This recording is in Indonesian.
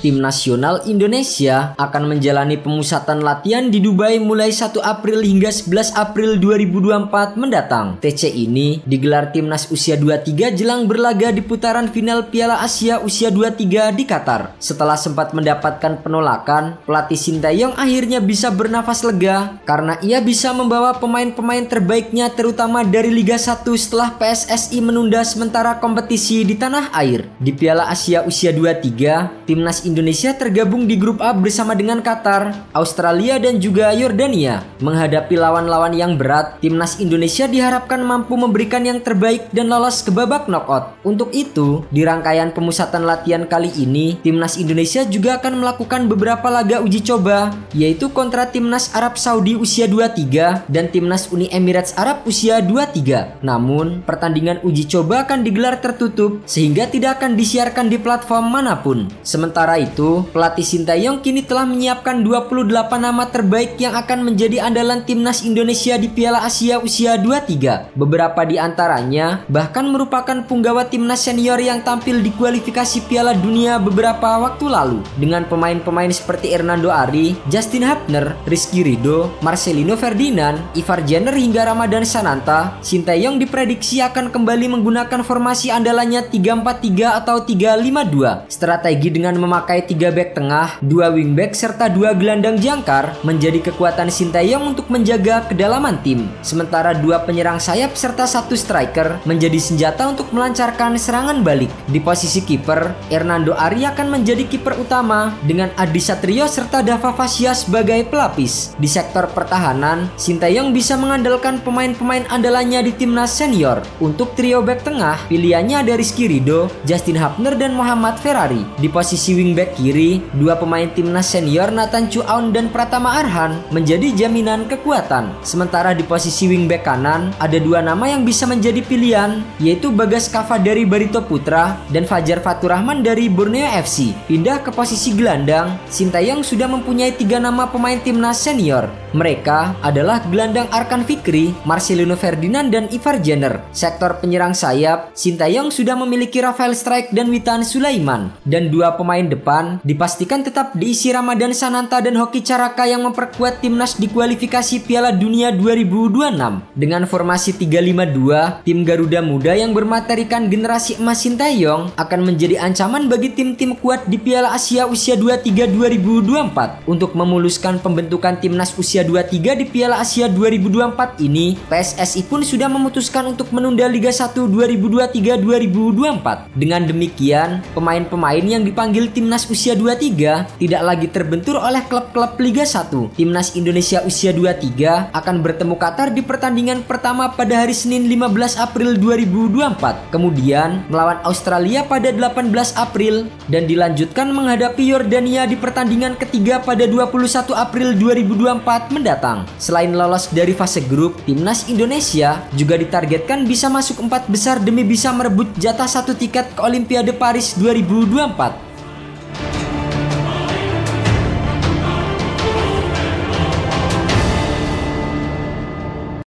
tim nasional Indonesia akan menjalani pemusatan latihan di Dubai mulai 1 April hingga 11 April 2024 mendatang. TC ini digelar timnas usia 23 jelang berlaga di putaran final Piala Asia usia 23 di Qatar. Setelah sempat mendapatkan penolakan, pelatih Sintayong akhirnya bisa bernafas lega karena ia bisa membawa pemain-pemain terbaiknya terutama dari Liga 1 setelah PSSI menunda sementara kompetisi di tanah air. Di Piala Asia usia 23, timnas Indonesia tergabung di grup A bersama dengan Qatar, Australia dan juga Yordania. Menghadapi lawan-lawan yang berat, timnas Indonesia diharapkan mampu memberikan yang terbaik dan lolos ke babak knockout. Untuk itu, di rangkaian pemusatan latihan kali ini, timnas Indonesia juga akan melakukan beberapa laga uji coba, yaitu kontra timnas Arab Saudi usia 23 dan timnas Uni Emirates Arab usia 23. Namun, pertandingan uji coba akan digelar tertutup sehingga tidak akan disiarkan di platform mana pun. Sementara itu, pelatih Sintayong kini telah menyiapkan 28 nama terbaik yang akan menjadi andalan timnas Indonesia di Piala Asia usia 23. Beberapa di antaranya bahkan merupakan punggawa timnas senior yang tampil di kualifikasi Piala Dunia beberapa waktu lalu dengan pemain-pemain seperti Hernando Ari, Justin Hapner, Rizky Rido, Marcelino Ferdinand, Ivar Jenner hingga Ramadan Sananta. Sintayong diprediksi akan kembali menggunakan formasi andalannya 3-4-3 atau 3-5-2. Strategi dengan memakai 3 back tengah, 2 wingback serta 2 gelandang jangkar menjadi kekuatan Sintayong untuk menjaga kedalaman tim. Sementara dua penyerang sayap serta satu striker menjadi senjata untuk melancarkan serangan balik. Di posisi kiper, Hernando Ari akan menjadi kiper utama dengan Adi Satrio serta Dava Fasya sebagai pelapis. Di sektor pertahanan, Sintayong bisa mengandalkan pemain-pemain andalannya di timnas senior. Untuk trio back tengah, pilihannya ada Rizky Rido, Justin Hapner, dan Muhammad Ferrari. Di posisi wingback kiri, dua pemain timnas senior Nathan Chuaun dan Pratama Arhan menjadi jaminan kekuatan. Sementara di posisi wingback kanan, ada dua nama yang bisa menjadi pilihan, yaitu Bagas Kava dari Barito Putra dan Fajar Faturrahman dari Borneo FC. Pindah ke posisi gelandang, Sintayong sudah mempunyai tiga nama pemain timnas senior. Mereka adalah gelandang Arkan Fikri, Marcelino Ferdinand, dan Ivar Jenner. Sektor penyerang sayap, Sintayong sudah memiliki Rafael Strike dan Witan Sulaiman. Dan dua pemain depan dipastikan tetap diisi Ramadan Sananta dan Hoki Caraka yang memperkuat timnas di kualifikasi Piala Dunia 2026. Dengan formasi 352, tim Garuda Muda yang bermaterikan generasi emas Sintayong akan menjadi ancaman bagi tim-tim kuat di Piala Asia usia 23 2024. Untuk memuluskan pembentukan timnas usia 23 di Piala Asia 2024 ini, PSSI pun sudah memutuskan untuk menunda Liga 1 2023-2024. Dengan demikian, pemain-pemain yang dipanggil timnas usia 23 tidak lagi terbentur oleh klub-klub Liga 1. Timnas Indonesia usia 23 akan bertemu Qatar di pertandingan pertama pada hari Senin 15 April 2024. Kemudian melawan Australia pada 18 April dan dilanjutkan menghadapi Yordania di pertandingan ketiga pada 21 April 2024 mendatang. Selain lolos dari fase grup, timnas Indonesia juga ditargetkan bisa masuk empat besar demi bisa merebut jatah satu tiket ke Olimpiade Paris 2024.